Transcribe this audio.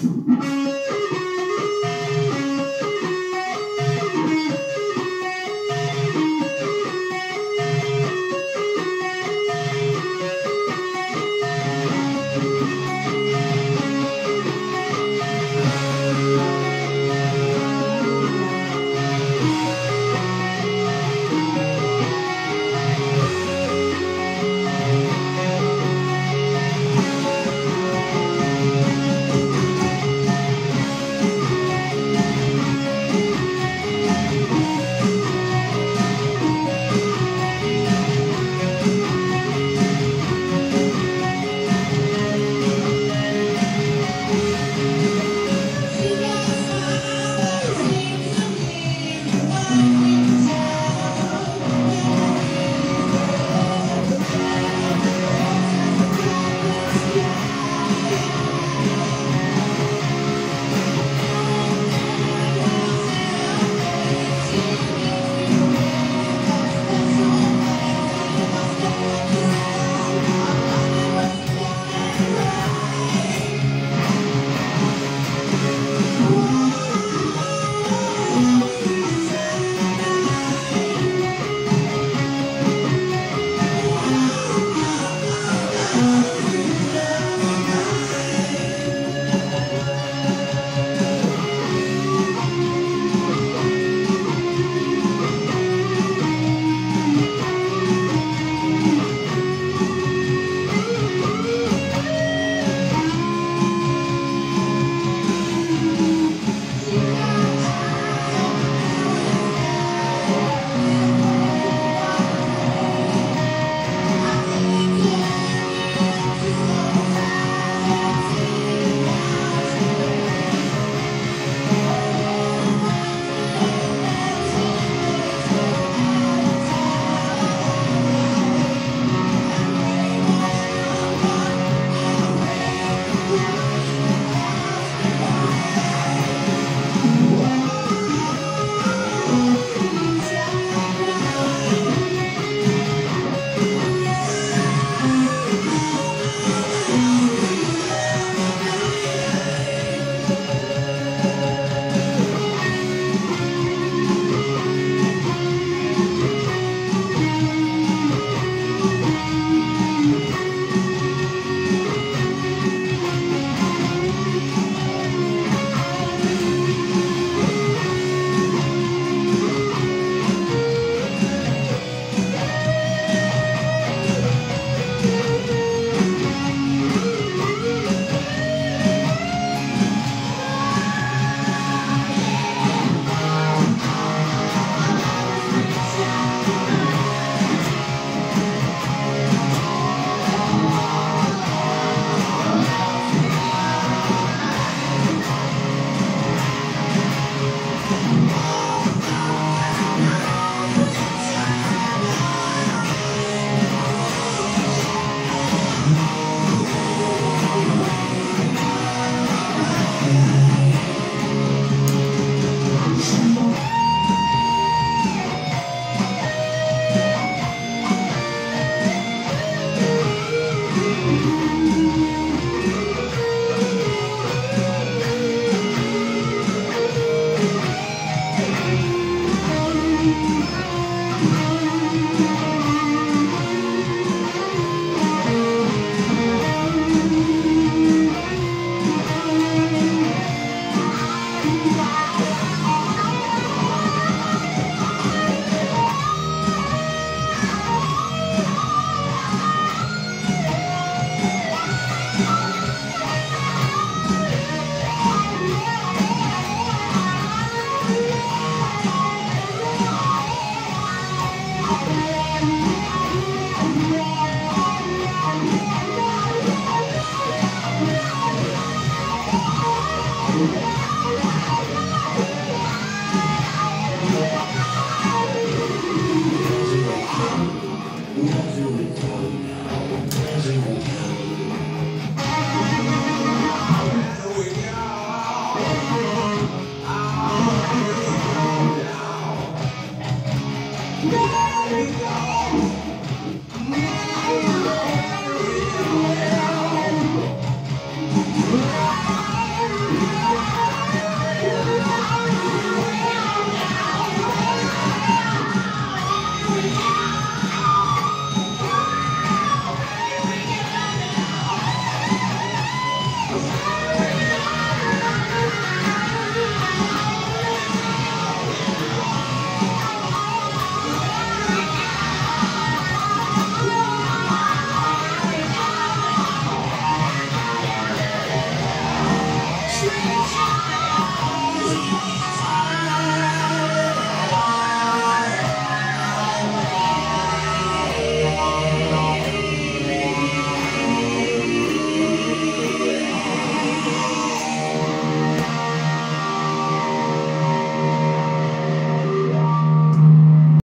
truth.